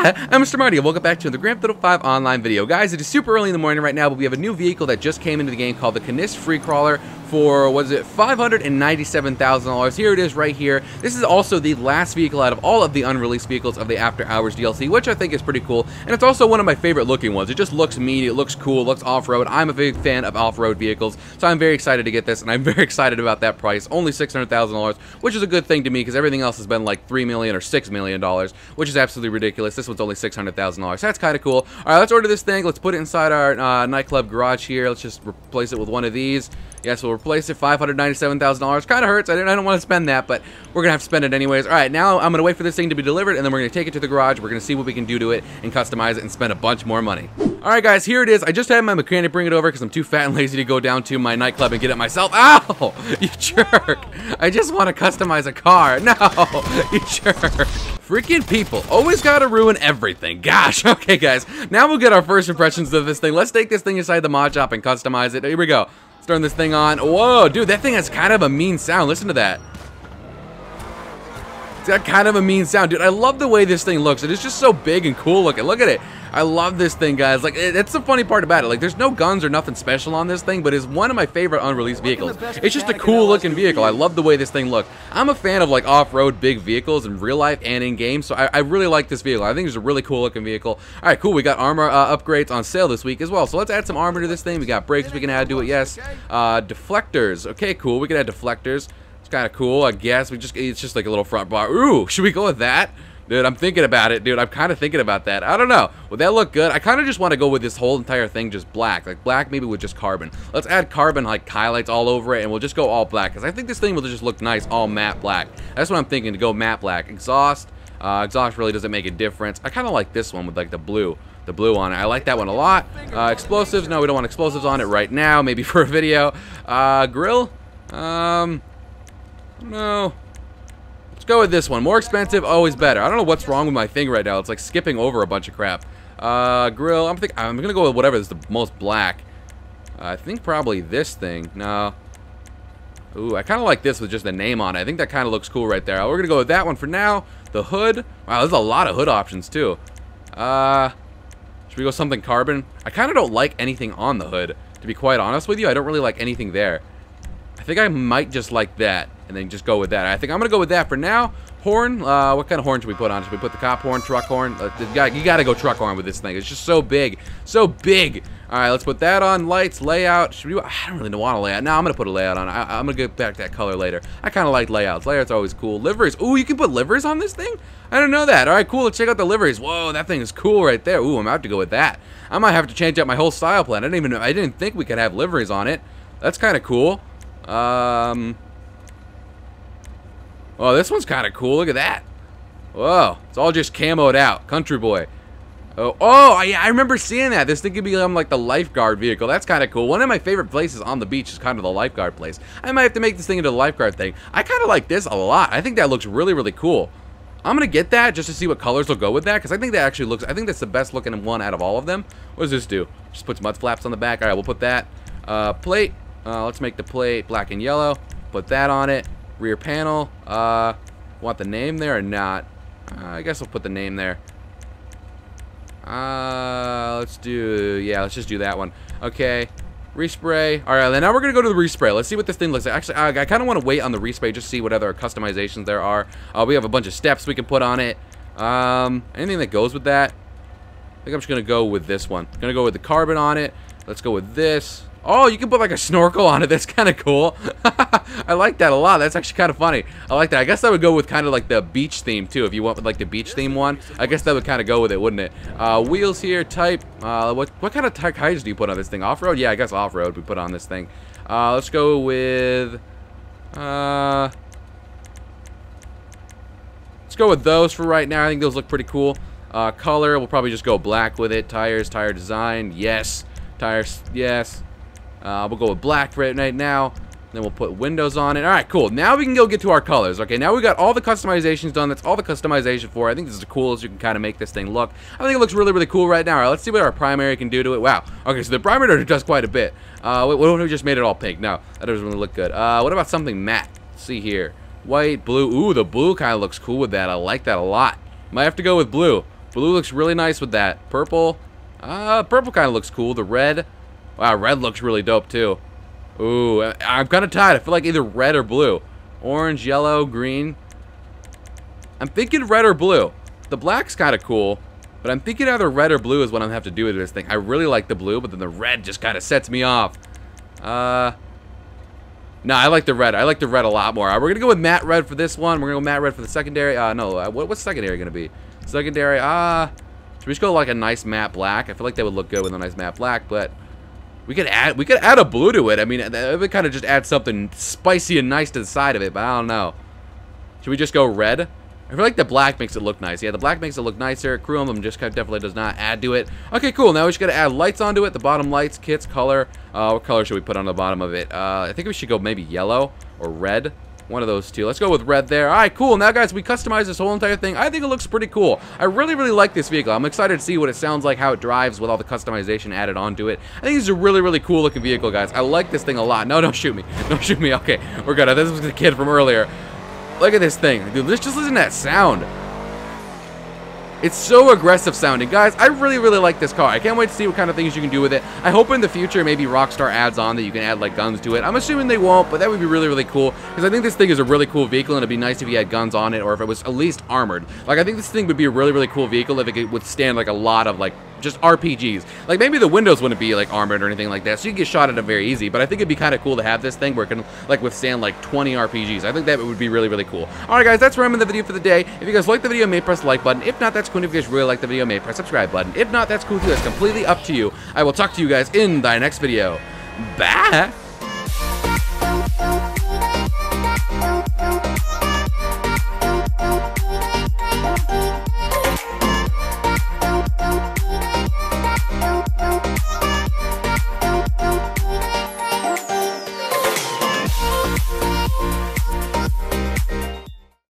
I'm Mr. Mondie, and welcome back to the Grand Theft Auto 5 online video. Guys, it is super early in the morning right now, but we have a new vehicle that just came into the game called the Canis FreeCrawler for, was it, $597,000. Here it is right here. This is also the last vehicle out of all of the unreleased vehicles of the After Hours DLC, which I think is pretty cool, and it's also one of my favorite looking ones. It just looks mean, it looks cool, looks off-road. I'm a big fan of off-road vehicles, so I'm very excited to get this, and I'm very excited about that price. Only $600,000, which is a good thing to me, because everything else has been like 3 million or $6 million, which is absolutely ridiculous. This one's only $600,000. So that's kind of cool. All right, let's order this thing. Let's put it inside our uh, nightclub garage here. Let's just replace it with one of these. Yes, we'll replace it. $597,000. Kind of hurts. I, I don't want to spend that, but we're going to have to spend it anyways. All right, now I'm going to wait for this thing to be delivered, and then we're going to take it to the garage. We're going to see what we can do to it and customize it and spend a bunch more money. All right, guys, here it is. I just had my mechanic bring it over because I'm too fat and lazy to go down to my nightclub and get it myself. Ow! You jerk! I just want to customize a car. No! You jerk! Freaking people. Always gotta ruin everything. Gosh. Okay, guys. Now we'll get our first impressions of this thing. Let's take this thing inside the mod shop and customize it. Here we go. Turn this thing on. Whoa, dude, that thing has kind of a mean sound. Listen to that. It's got kind of a mean sound. Dude, I love the way this thing looks. It is just so big and cool looking. Look at it. I love this thing, guys. Like, it, that's the funny part about it. Like, there's no guns or nothing special on this thing, but it's one of my favorite unreleased vehicles. It's just a cool looking vehicle. I love the way this thing looks. I'm a fan of, like, off-road big vehicles in real life and in game, so I, I, really like this vehicle. I think it's a really cool looking vehicle. All right, cool. We got armor uh, upgrades on sale this week as well, so let's add some armor to this thing. We got brakes we can add to it, yes. Uh, deflectors. Okay, cool. We can add deflectors It's kind of cool, I guess. We just It's just like a little front bar. Ooh, should we go with that? Dude, I'm thinking about it, dude. I'm kind of thinking about that. I don't know. Would that look good? I kind of just want to go with this whole entire thing just black. Like black maybe with just carbon. Let's add carbon like highlights all over it and we'll just go all black. Because I think this thing will just look nice all matte black. That's what I'm thinking, to go matte black. Exhaust. Uh, exhaust really doesn't make a difference. I kind of like this one with like the blue the blue on it. I like that one a lot. Uh, explosives, no, we don't want explosives on it right now, maybe for a video. Uh, grill, um, no. Go with this one. More expensive, always better. I don't know what's wrong with my thing right now. It's like skipping over a bunch of crap. Uh, grill. I'm think I'm gonna go with whatever is the most black. Uh, I think probably this thing. No. Ooh, I kind of like this with just the name on it. I think that kind of looks cool right there. We're gonna go with that one for now. The hood. Wow, there's a lot of hood options too. Uh, should we go something carbon? I kind of don't like anything on the hood. To be quite honest with you, I don't really like anything there. I think I might just like that and then just go with that. I think I'm going to go with that for now. Horn, uh, what kind of horn should we put on? Should we put the cop horn, truck horn? Uh, you, got, to go truck horn with this thing. It's just so big. So big. All right, let's put that on. Lights, layout. Should we, I don't really want a layout. No, I'm going to put a layout on. I, am going to get back that color later. I kind of like layouts. Layouts are always cool. Liveries. Ooh, you can put liveries on this thing? I don't know that. All right, cool. Let's check out the liveries. Whoa, that thing is cool right there. Ooh, I'm about to go with that. I might have to change up my whole style plan. I didn't even I didn't think we could have liveries on it. That's kind of cool. Um, oh, this one's kind of cool. Look at that. Whoa, it's all just camoed out. Country boy. Oh, oh, yeah, I remember seeing that. This thing could become like the lifeguard vehicle. That's kind of cool. One of my favorite places on the beach is kind of the lifeguard place. I might have to make this thing into the lifeguard thing. I kind of like this a lot. I think that looks really, really cool. I'm going to get that just to see what colors will go with that because I think that actually looks, I think that's the best looking one out of all of them. What does this do? Just puts mud flaps on the back. All right, we'll put that. Uh, plate. Uh, let's make the plate black and yellow. Put that on it. Rear panel. Uh, want the name there or not? Uh, I guess I'll put the name there. Uh, let's do, yeah, let's just do that one. Okay, respray. All right, now we're gonna go to the respray. Let's see what this thing looks like. Actually, I, I kind of want to wait on the respray just see what other customizations there are. Uh, we have a bunch of steps we can put on it. Um, anything that goes with that. I think I'm just gonna go with this one. gonna go with the carbon on it. Let's go with this. Oh, you can put like a snorkel on it. That's kind of cool. I like that a lot. That's actually kind of funny. I like that. I guess that would go with kind of like the beach theme too. If you want like the beach theme one, I guess that would kind of go with it, wouldn't it? Uh, wheels here, type. Uh, what what kind of tires do you put on this thing? Off road? Yeah, I guess off road we put on this thing. Uh, let's go with. Uh, let's go with those for right now. I think those look pretty cool. Uh, color, we'll probably just go black with it. Tires, tire design, yes. Tires, yes. Uh, we'll go with black right, now. Then we'll put windows on it. All right, cool. Now we can go get to our colors. Okay, now we got all the customizations done. That's all the customization for. I think this is the coolest you can kind of make this thing look. I think it looks really, really cool right now. All right, let's see what our primary can do to it. Wow. Okay, so the primary does quite a bit. Uh, what if we just made it all pink? No, that doesn't really look good. Uh, what about something matte? Let's see here. White, blue. Ooh, the blue kind of looks cool with that. I like that a lot. Might have to go with blue. Blue looks really nice with that. Purple, uh, purple kind of looks cool. The red, wow, red looks really dope too. Ooh, I'm kind of tired. I feel like either red or blue. Orange, yellow, green. I'm thinking red or blue. The black's kind of cool, but I'm thinking either red or blue is what I'm going to have to do with this thing. I really like the blue, but then the red just kind of sets me off. Uh, no, I like the red. I like the red a lot more. We're going to go with matte red for this one. We're going to go matte red for the secondary. Uh, no, uh, what, what's secondary going to be? Secondary, ah, uh, should we just go like a nice matte black? I feel like that would look good with a nice matte black, but we could add we could add a blue to it. I mean, it would kind of just add something spicy and nice to the side of it, but I don't know. Should we just go red? I feel like the black makes it look nice. Yeah, the black makes it look nicer. Crew Emblem just kind of definitely does not add to it. Okay, cool. Now we just got to add lights onto it. The bottom lights, kits, color. Uh, what color should we put on the bottom of it? Uh, I think we should go maybe yellow or red. One of those two. Let's go with red there. All right, cool. Now, guys, we customized this whole entire thing. I think it looks pretty cool. I really, really like this vehicle. I'm excited to see what it sounds like, how it drives with all the customization added onto it. I think it's a really, really cool looking vehicle, guys. I like this thing a lot. No, don't shoot me. Don't shoot me. Okay, we're good. This was the kid from earlier. Look at this thing. Dude, just listen to that sound. It's so aggressive sounding. Guys, I really, really like this car. I can't wait to see what kind of things you can do with it. I hope in the future maybe Rockstar adds on that you can add like guns to it. I'm assuming they won't, but that would be really, really cool because I think this thing is a really cool vehicle and it'd be nice if you had guns on it or if it was at least armored. Like, I think this thing would be a really, really cool vehicle if it could withstand like a lot of like just RPGs. Like maybe the windows wouldn't be like armored or anything like that, so you get shot at them very easy. But I think it'd be kind of cool to have this thing where it can like withstand like 20 RPGs. I think that would be really really cool. All right, guys, that's where I'm in the video for the day. If you guys like the video, may press the like button. If not, that's cool. If you guys really like the video, may press subscribe button. If not, that's cool too. That's completely up to you. I will talk to you guys in the next video. Bye.